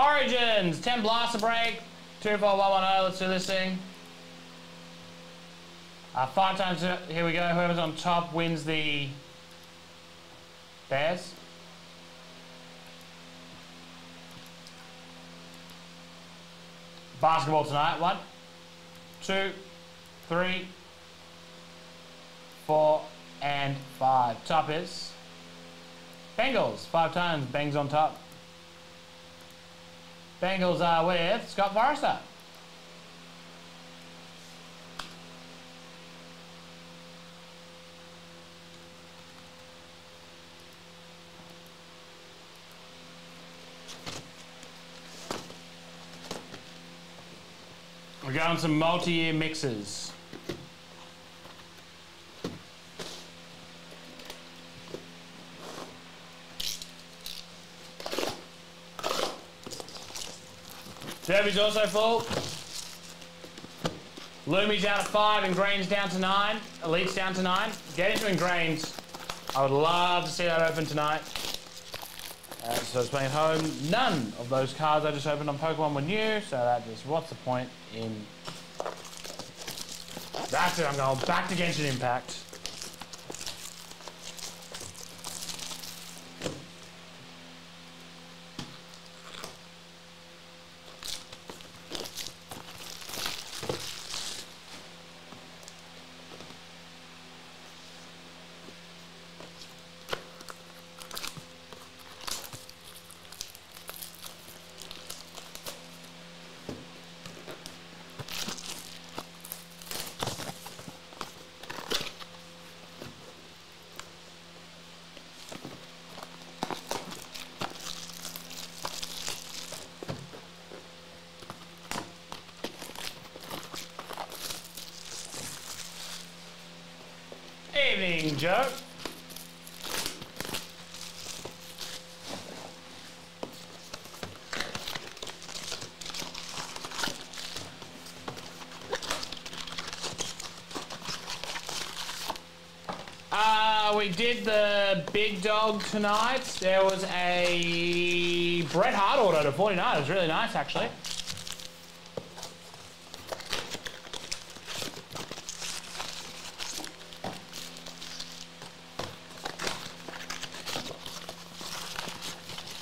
Origins, 10 blaster break, 24110, let's do this thing. Uh, five times, uh, here we go, whoever's on top wins the Bears. Basketball tonight, one, two, three, four, and five. Top is Bengals, five times, bangs on top. Bengals are with Scott Forrester. We're going some multi-year mixes. Derby's also full. Lumi's out of five, Ingrain's down to nine, Elite's down to nine. Get into Ingrain's. I would love to see that open tonight. Uh, so it's playing at home. None of those cards I just opened on Pokemon were new, so that just, what's the point in... That's it, I'm going back to Genshin Impact. Joe. Uh, we did the big dog tonight. There was a Bret Hart auto to 49. It was really nice, actually.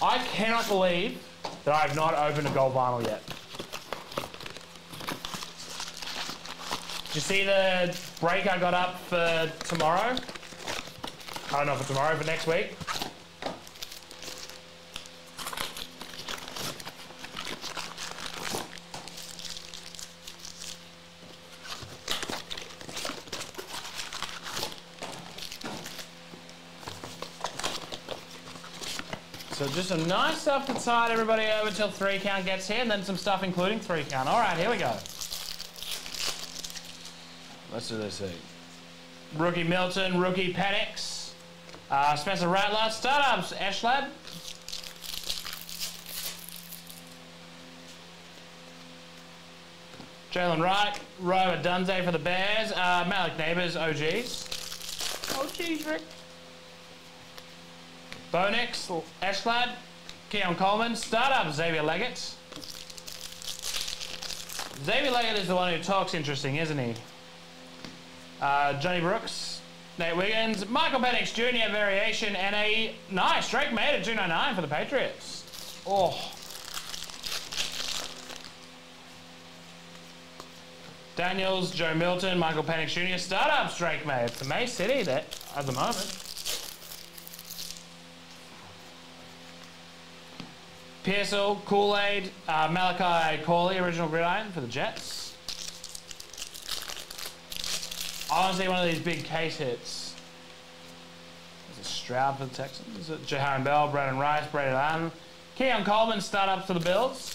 I cannot believe that I have not opened a gold vinyl yet. Did you see the break I got up for tomorrow? I don't know for tomorrow, for next week. So just some nice stuff to tide everybody over till three count gets here, and then some stuff including three count. All right, here we go. Let's do this thing. Rookie Milton, rookie Penix, uh, Spencer Rattler, startups, Eshlab. Jaylen Wright, Rome Odunze for the Bears, uh, Malik Nabers, OGs. OGs, Rick. Bo Nix, Ashlad, Keon Coleman, startup Xavier Legette. Xavier Legette is the one who talks interesting, isn't he? Uh, Johnny Brooks, Nate Wiggins, Michael Penix Jr. variation, and a nice Drake Maye at 299 for the Patriots. Oh. Daniels, Joe Milton, Michael Penix Jr. Startups Drake Maye. The May City that at the moment. Pearsall, Kool-Aid, uh, Malachi Corley, original gridiron for the Jets. Honestly, one of these big case hits. There's a Stroud for the Texans. Jaheim Bell, Brenden Rice, Braelon Allen. Keon Coleman, startups for the Bills.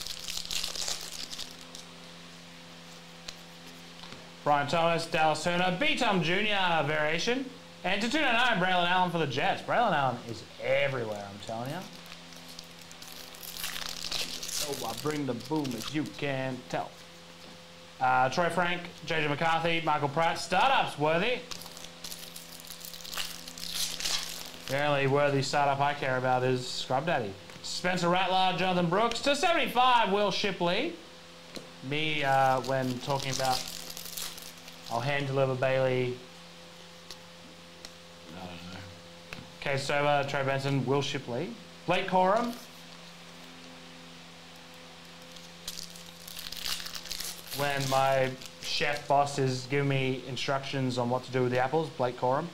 Brian Thomas, Dallas Turner, B. Tom Jr. variation. And to 299, Braelon Allen for the Jets. Braelon Allen is everywhere, I'm telling you. Oh, I bring the boom as you can tell. Uh, Troy Frank, JJ McCarthy, Michael Pratt, startups worthy. The only worthy startup I care about is Scrub Daddy. Spencer Rattler, Jonathon Brooks. To 75, Will Shipley. Me, uh, when talking about, I'll hand deliver Bailey. I don't know. Cade Stover, Trey Benson, Will Shipley. Blake Corum. When my chef boss is giving me instructions on what to do with the apples, Blake Corum.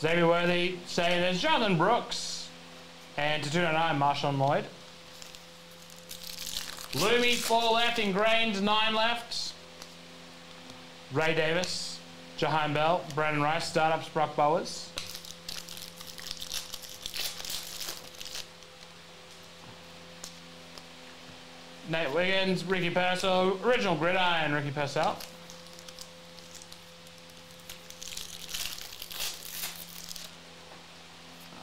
Xavier Worthy saying there's Jonathon Brooks. And to 209, Marshawn Lloyd. Loomy, four left. Ingrained, nine left. Ray Davis, Jaheim Bell, Brenden Rice, Startups, Brock Bowers. Nate Wiggins, Ricky Pearsall, original gridiron, Ricky Pearsall.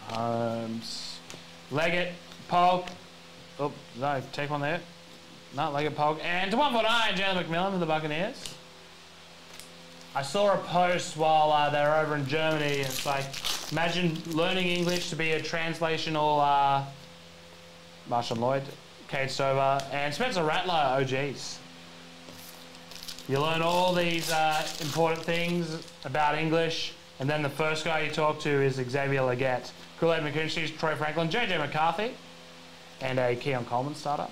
Holmes, Legette, Polk. Oh, no, take one there. Not Legette, Polk. And to 149, Jalen McMillan for the Buccaneers. I saw a post while uh, they were over in Germany, it's like, imagine learning English to be a translational uh, Marshall Lloyd, Cade Stover, and Spencer Rattler, OGs. You learn all these uh, important things about English, and then the first guy you talk to is Xavier Legette. Kool-Aid McKinstry, Troy Franklin, JJ McCarthy, and a Keon Coleman startup.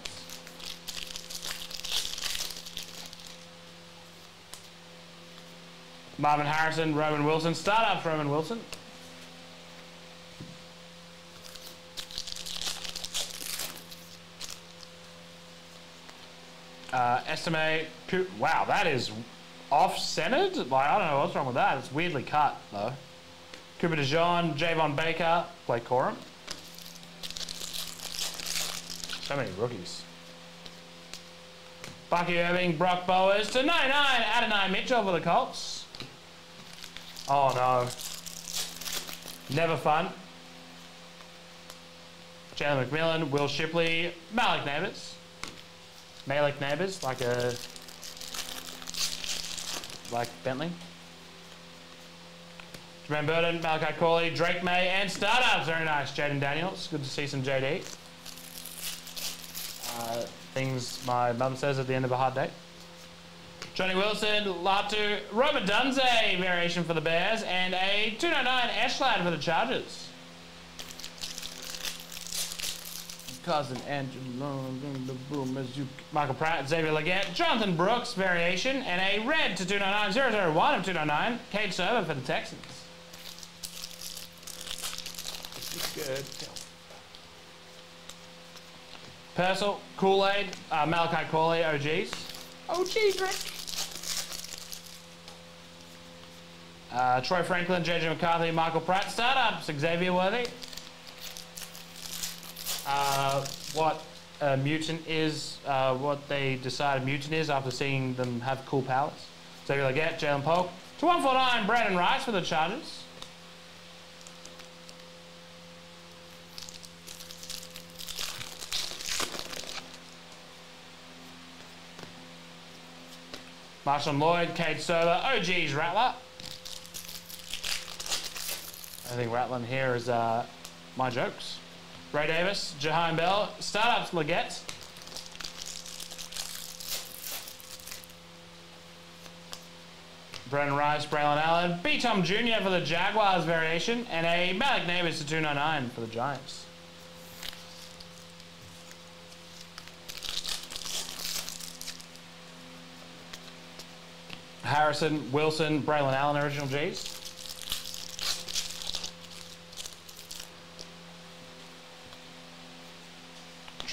Marvin Harrison, Roman Wilson, startup Roman Wilson. Uh, estimate, wow, that is off-centered? Like, I don't know what's wrong with that. It's weirdly cut, though. Cooper DeJean, Javon Baker, Blake Corum. So many rookies. Bucky Irving, Brock Bowers to 99, Adonai Mitchell for the Colts. Oh no. Never fun. Jalen McMillan, Will Shipley, Malik Nabers. Malik Nabers, like a like Bentley. Jermaine Burton, Malachi Corley, Drake Maye, and startups. Very nice. Jayden Daniels. Good to see some JD. Uh, things my mum says at the end of a hard day. Johnny Wilson, Latu, Rome Odunze, variation for the Bears, and a 299 Eshlad for the Chargers. Cousin Angelo, the boom as you Michael Pratt, Xavier Legette, Jonathon Brooks, variation, and a red to 299 001 of 299, Cade Server for the Texans. This is good. Pearsall, Kool-Aid, uh, Malachi Corley, OGs. OGs, Rick. Uh, Troy Franklin, JJ McCarthy, Michael Pratt, startups, Xavier Worthy. Uh, what a mutant is, uh, what they decide a mutant is after seeing them have cool powers. like, Legette, Ja'Lynn Polk. To 149, Brenden Rice for the Chargers. Marshawn Lloyd, Cade Stover, OG's Rattler. I think Rattling here is uh, my jokes. Ray Davis, Jaheim Bell, Startups Legette. Brenden Rice, Braelon Allen, B. Tom Jr. for the Jaguars variation, and a Malik Nabers to 299 for the Giants. Harrison, Wilson, Braelon Allen, original G's.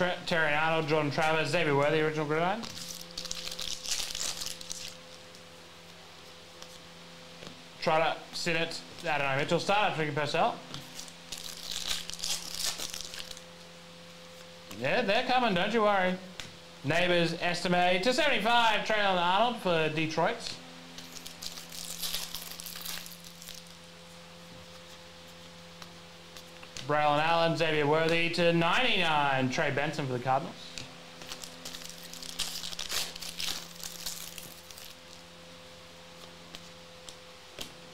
Tra Terry Arnold, Jordan Travis, Xavier Worthy, original gridiron. Trotter, Sinnott, Adonai Mitchell, start Ricky Pearsall. Yeah, they're coming, don't you worry. Nabers estimate to 75, Traylon Arnold for Detroit. Braelon Allen, Xavier Worthy to 99. Trey Benson for the Cardinals.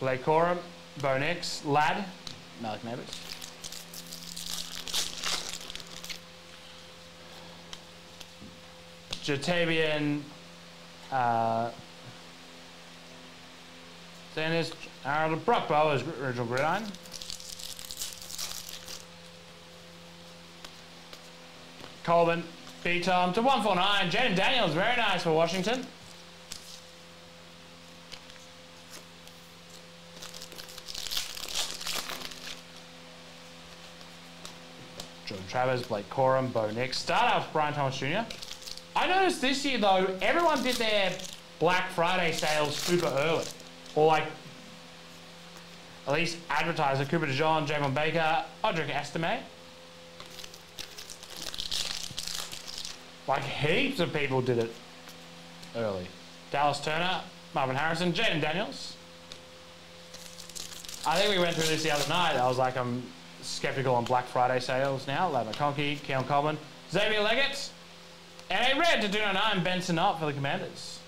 Blake Corum, Bo Nix, Ladd, Malik Nabers. Ja'Tavion. Uh, Dennis Harold Brockbow as original gridiron. Colvin, B-Tom um, to 149. Jayden Daniels, very nice for Washington. Jordan Travis, Blake Corum, Bo Nix. Start off Brian Thomas Jr. I noticed this year though, everyone did their Black Friday sales super early. Or like, at least advertiser, Cooper DeJean, Javon Baker, Audric Estime. Like heaps of people did it early. Dallas Turner, Marvin Harrison, Jayden Daniels. I think we went through this the other night. I was like, I'm skeptical on Black Friday sales now. Ladd McConkey, Keon Coleman, Xavier Legette, and a red to 299 Benson Sinnott for the Commanders.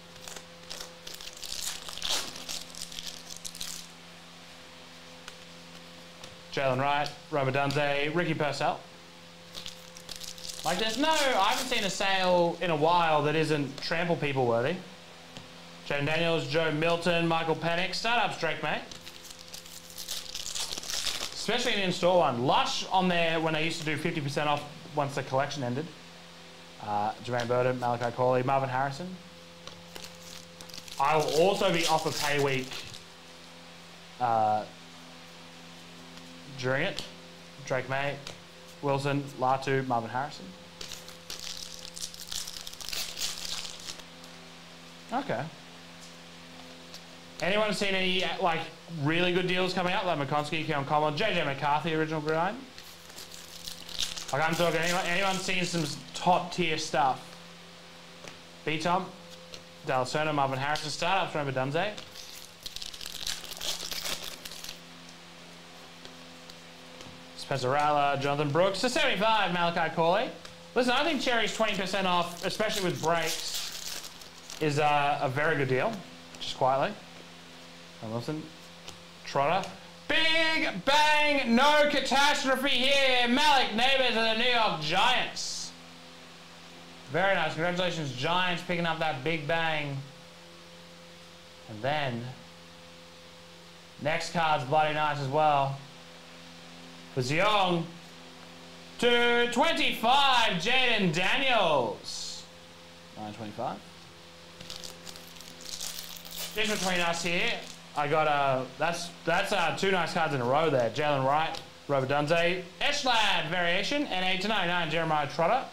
Jaylen Wright, Rome Odunze, Ricky Pearsall. Like, there's no, I haven't seen a sale in a while that isn't trample people worthy. Jayden Daniels, Joe Milton, Michael Penix, startups Drake Maye. Especially an in-store one. Lush on there when they used to do 50% off once the collection ended. Uh, Jermaine Burton, Malachi Corley, Marvin Harrison. I will also be off of pay week uh, during it. Drake Maye, Wilson, Latu, Marvin Harrison. Okay. Anyone seen any uh, like really good deals coming out like McConkey, Keon Coleman, JJ McCarthy, original grind? Like I'm talking anyone anyone seen some top tier stuff? B Tom, Dallas Turner, Marvin Harrison startups, remember Dunze? Rattler, Jonathon Brooks to 75, Malachi Corley. Listen, I think Cherry's 20% off, especially with breaks, is uh, a very good deal, just quietly. And listen, Trotter. Big bang, no catastrophe here. Malik Nabers of the New York Giants. Very nice. Congratulations, Giants, picking up that big bang. And then, next card's bloody nice as well. For Young, to 25, Jayden Daniels. 925. Just between us here, I got uh, that's that's uh, two nice cards in a row there. Jaylen Wright, Rome Odunze, Eshlad variation, and 8 to 99 Jeremiah Trotter.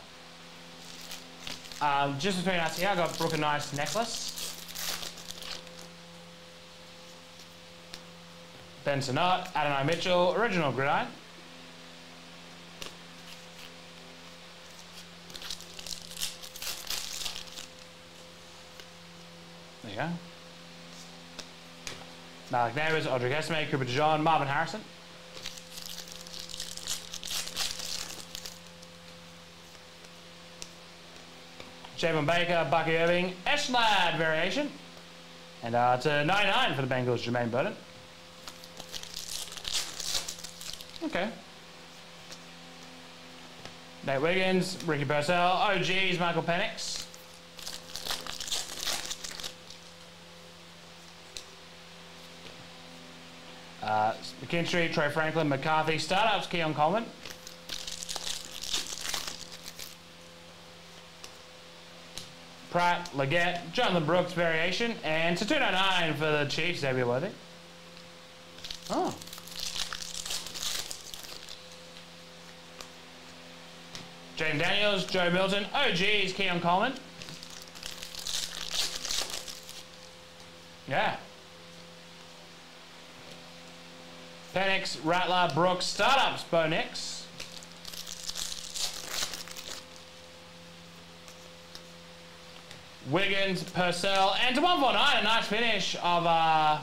Um, just between us here, I got Brooke a nice necklace. Ben Sinnott, Adonai Mitchell, original gridiron. Go. Malik Nabers, Audric Estime, Cooper DeJean, Marvin Harrison. Javon Baker, Bucky Irving, Eshlad variation. And uh, to 99 for the Bengals, Jermaine Burton. Okay. Nate Wiggins, Ricky Pearsall, OGs, Michael Penix. Uh, McKinstry, Trey Franklin, McCarthy. Startups, Keon Coleman. Pratt, Legette, Jonathon Brooks variation, and to 299 for the Chiefs, Xavier Worthy. Oh. Jayden Daniels, Joe Milton, OGs, Keon Coleman. Yeah. Penix, Rattler, Brooks, Startups, Bo Nix. Wiggins, Pearsall, and to 149, a nice finish of uh,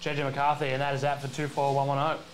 JJ McCarthy, and that is that for 24110.